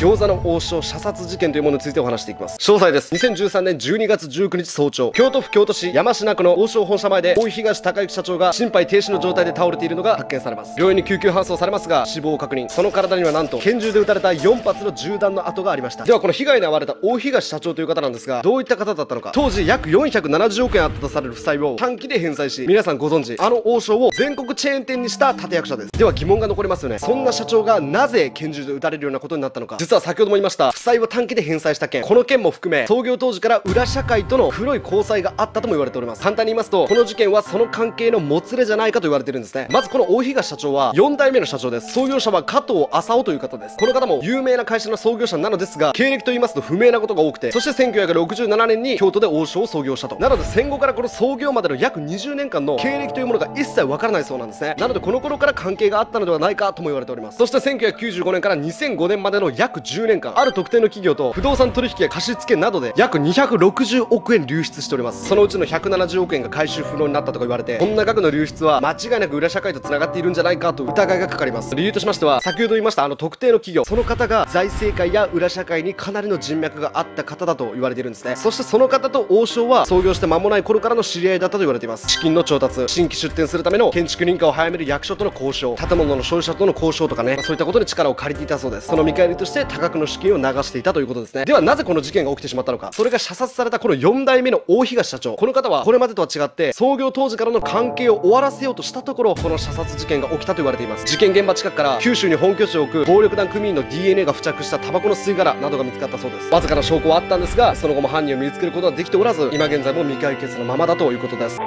餃子の王将射殺事件というものについてお話していきます。詳細です。2013年12月19日早朝。京都府京都市山科区の王将本社前で大井東隆之社長が心肺停止の状態で倒れているのが発見されます。病院に救急搬送されますが死亡を確認。その体にはなんと拳銃で撃たれた4発の銃弾の跡がありました。ではこの被害に遭われた大東社長という方なんですがどういった方だったのか。当時約470億円あったとされる負債を短期で返済し皆さんご存知。あの王将を全国チェーン店にした立役者です。では疑問が残りますよね。そんな社長がなぜ拳銃で撃たれるようなことになったのか。実は先ほども言いました負債を短期で返済した件この件も含め創業当時から裏社会との黒い交際があったとも言われております。簡単に言いますとこの事件はその関係のもつれじゃないかと言われてるんですね。まずこの大東社長は4代目の社長です。創業者は加藤浅夫という方です。この方も有名な会社の創業者なのですが経歴と言いますと不明なことが多くてそして1967年に京都で王将を創業したと。なので戦後からこの創業までの約20年間の経歴というものが一切わからないそうなんですね。なのでこの頃から関係があったのではないかとも言われております。そして1995年から2005年までの約10年間ある特定の企業と不動産取引や貸付などで約260億円流出しております。そのうちの170億円が回収不能になったとか言われてこんな額の流出は間違いなく裏社会と繋がっているんじゃないかと疑いがかかります。理由としましては先ほど言いましたあの特定の企業その方が財政界や裏社会にかなりの人脈があった方だと言われているんですね。そしてその方と王将は創業して間もない頃からの知り合いだったと言われています。資金の調達新規出店するための建築認可を早める役所との交渉建物の所有者との交渉とかね、そういったことに力を借りていたそうです。その見返りとして多額の資金を流していたということですね。ではなぜこの事件が起きてしまったのか。それが射殺されたこの4代目の大東社長。この方はこれまでとは違って創業当時からの関係を終わらせようとしたところこの射殺事件が起きたと言われています。事件現場近くから九州に本拠地を置く暴力団組員の DNA が付着したタバコの吸い殻などが見つかったそうです。わずかな証拠はあったんですがその後も犯人を見つけることはできておらず今現在も未解決のままだということです。